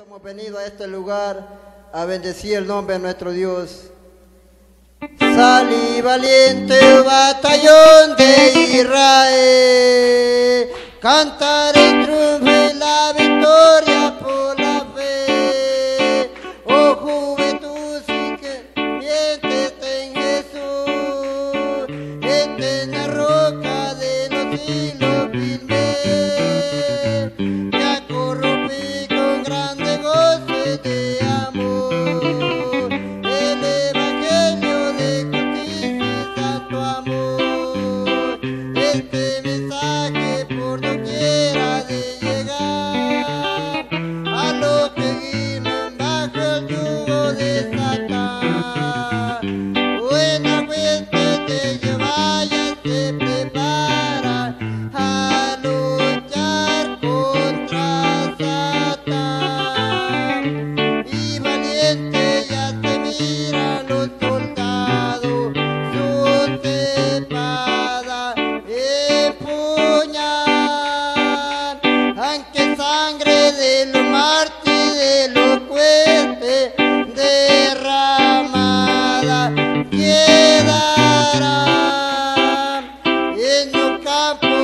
hemos venido a este lugar a bendecir el nombre de nuestro Dios. Salí valiente batallón de Israel, cantaré. amor. love.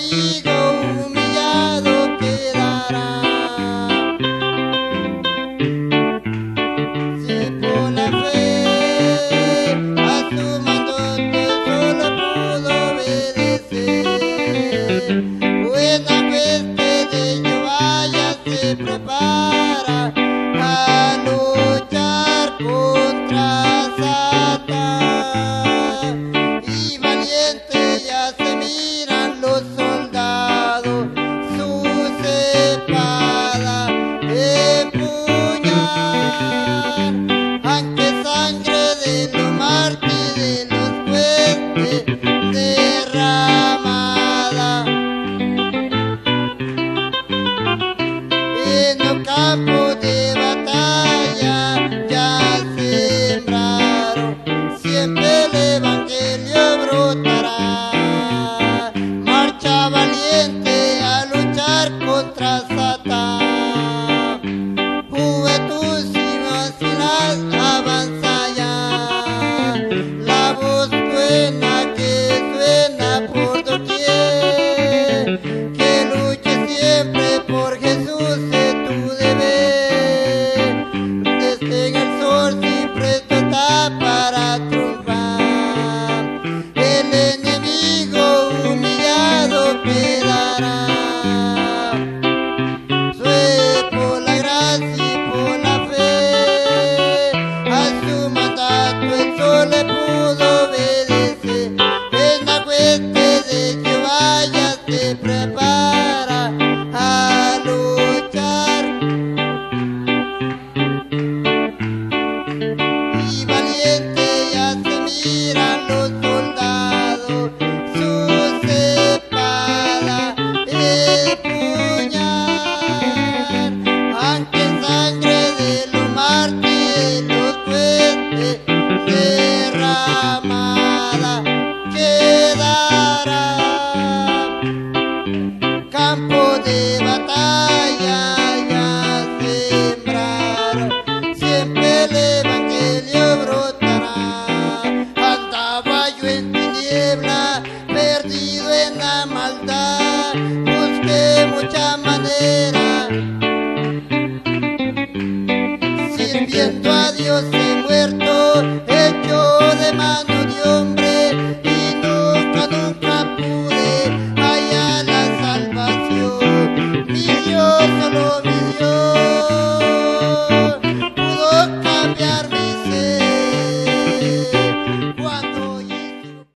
comigo. Thank you. rapaz. mano